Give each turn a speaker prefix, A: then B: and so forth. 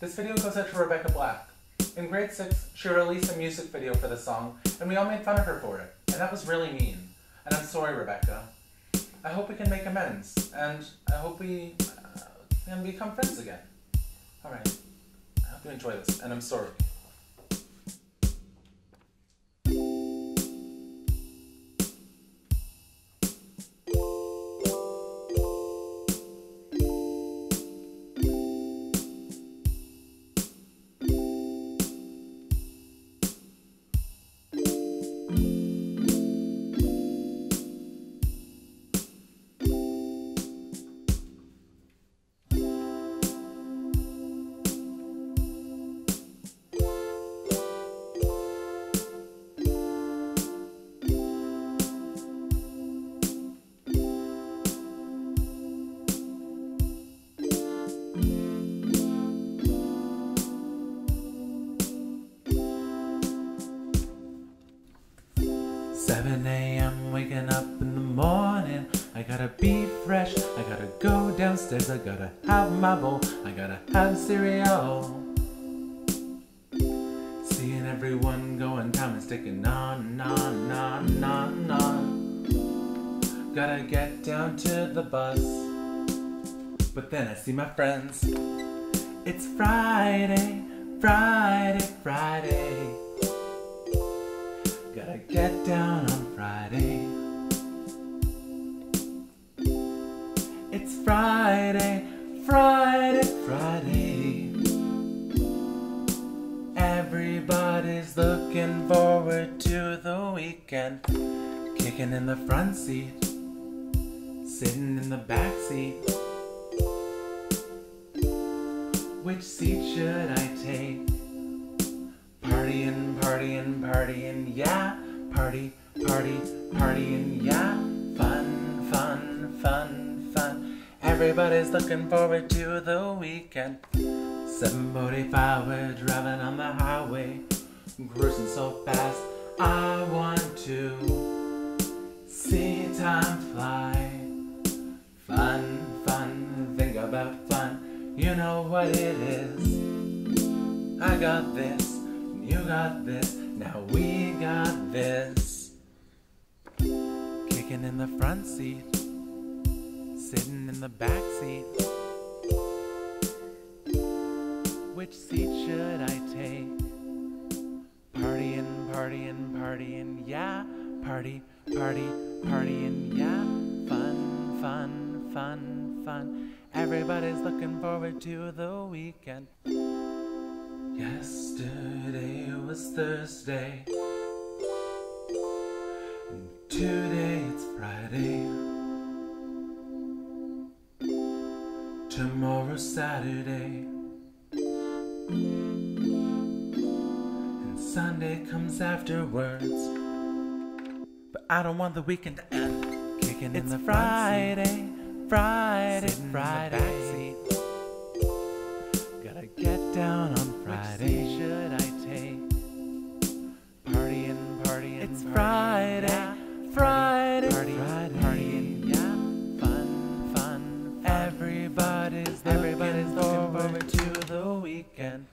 A: This video goes out to Rebecca Black. In grade 6, she released a music video for the song, and we all made fun of her for it, and that was really mean. And I'm sorry, Rebecca. I hope we can make amends, and I hope we uh, can become friends again. Alright, I hope you enjoy this, and I'm sorry. 7 a.m. waking up in the morning. I gotta be fresh. I gotta go downstairs. I gotta have my bowl. I gotta have cereal. Seeing everyone going, time is ticking on on on on on. Gotta get down to the bus. But then I see my friends. It's Friday, Friday, Friday. Gotta get down Friday, Friday, Friday. Everybody's looking forward to the weekend. Kicking in the front seat, sitting in the back seat. Which seat should I take? Partying, partying, partying, yeah. Party, party, partying, yeah. Fun, fun, fun, fun. Everybody's looking forward to the weekend. 745, we're driving on the highway. Cruising so fast, I want to see time fly. Fun, fun, think about fun. You know what it is. I got this. You got this, now we got this. Kicking in the front seat, sitting in the back seat. Which seat should I take? Partying, partying, partying, yeah. Party, party, partying, yeah. Fun, fun, fun, fun. Everybody's looking forward to the weekend. Yesterday was Thursday. And today it's Friday. Tomorrow's Saturday. And Sunday comes afterwards. But I don't want the weekend to end. Kicking it's in the Friday, Friday, Friday. Friday. Gotta get down on Friday. Fun,